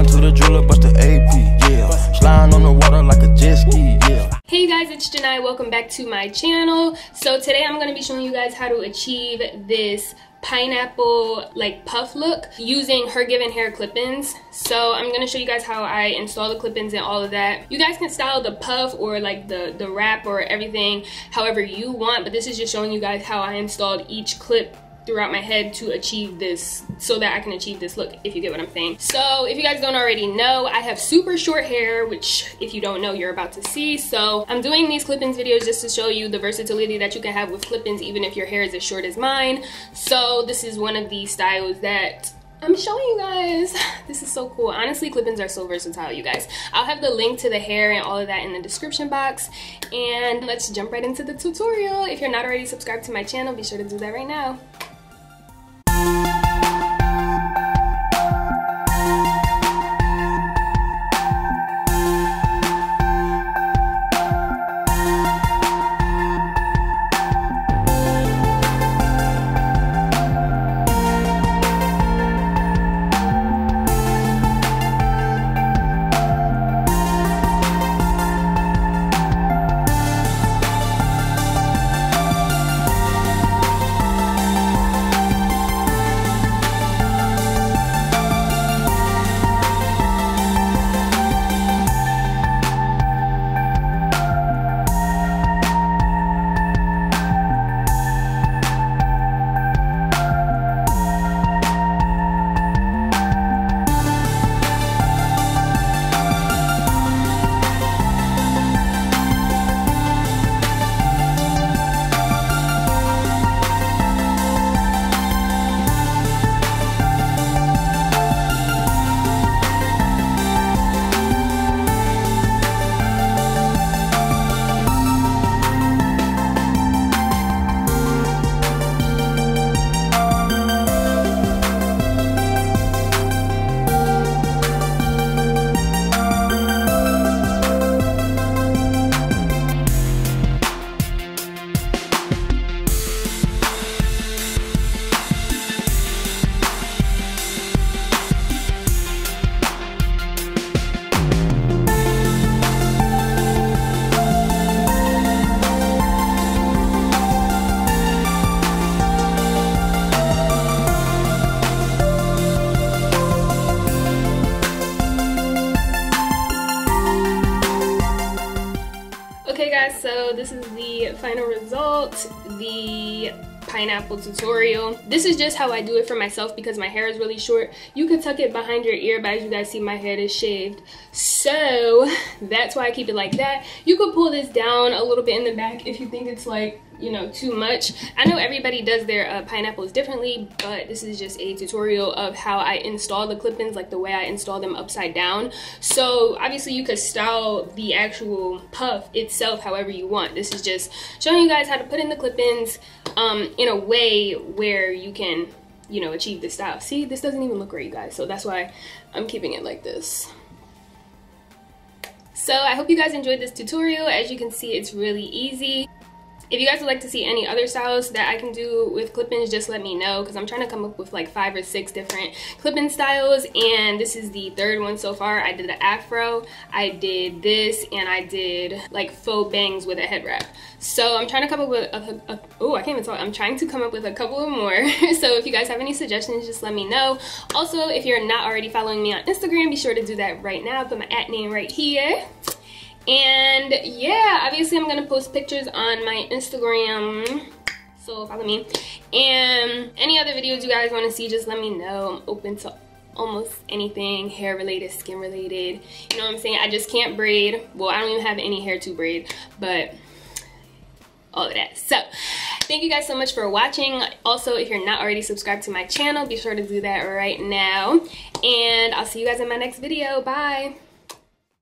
Going to the jeweler, bust the AP, yeah. Sliding on the water like a jet ski, yeah. Hey guys, it's Janai. Welcome back to my channel. So today I'm going to be showing you guys how to achieve this pineapple like puff look using her given hair clip-ins so i'm to show you guys how i install the clip-ins and all of that you guys can style the puff or like the the wrap or everything however you want but this is just showing you guys how i installed each clip throughout my head to achieve this so that I can achieve this look if you get what I'm saying. So if you guys don't already know, I have super short hair, which if you don't know, you're about to see. So I'm doing these clip-ins videos just to show you the versatility that you can have with clip-ins even if your hair is as short as mine. So this is one of the styles that I'm showing you guys. This is so cool. Honestly, clip-ins are so versatile, you guys. I'll have the link to the hair and all of that in the description box. And let's jump right into the tutorial. If you're not already subscribed to my channel, be sure to do that right now. Guys, so this is the final result, the pineapple tutorial. This is just how I do it for myself because my hair is really short. You can tuck it behind your ear, but as you guys see, my head is shaved. So that's why I keep it like that. You could pull this down a little bit in the back if you think it's like you know too much. I know everybody does their uh, pineapples differently but this is just a tutorial of how i install the clip-ins like the way i install them upside down. So obviously you could style the actual puff itself however you want. This is just showing you guys how to put in the clip-ins um, in a way where you can you know achieve this style. See this doesn't even look great you guys so that's why i'm keeping it like this. So I hope you guys enjoyed this tutorial. As you can see, it's really easy. If you guys would like to see any other styles that I can do with clip-ins, just let me know because I'm trying to come up with like five or six different clip-in styles and this is the third one so far. I did the afro, I did this, and I did like faux bangs with a head wrap. So I'm trying to come up with a, a, a oh, I can't even talk. I'm trying to come up with a couple of more. so if you guys have any suggestions, just let me know. Also, if you're not already following me on Instagram, be sure to do that right now. Put my at name right here. And yeah, obviously I'm gonna post pictures on my Instagram. So follow me. And any other videos you guys wanna see, just let me know. I'm open to almost anything hair related, skin related. You know what I'm saying? I just can't braid. Well, I don't even have any hair to braid, but all of that. So thank you guys so much for watching. Also, if you're not already subscribed to my channel, be sure to do that right now. And I'll see you guys in my next video. Bye.